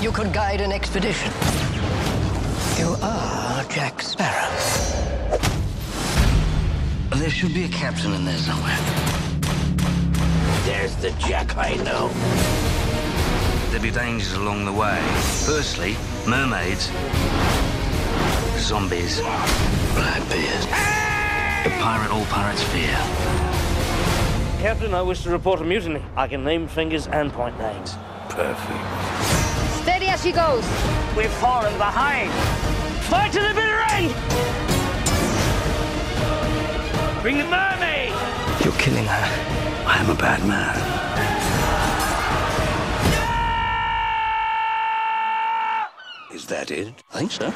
You could guide an expedition. You are Jack Sparrow. There should be a captain in there somewhere. There's the Jack I know. There'll be dangers along the way. Firstly, mermaids, zombies, Blackbeard, the pirate all pirates fear. Captain, I wish to report a mutiny. I can name fingers and point names. Perfect. Steady as she goes. We've fallen behind. Fight to the bitter end! Bring the mermaid! You're killing her. I am a bad man. Is that it? I think so.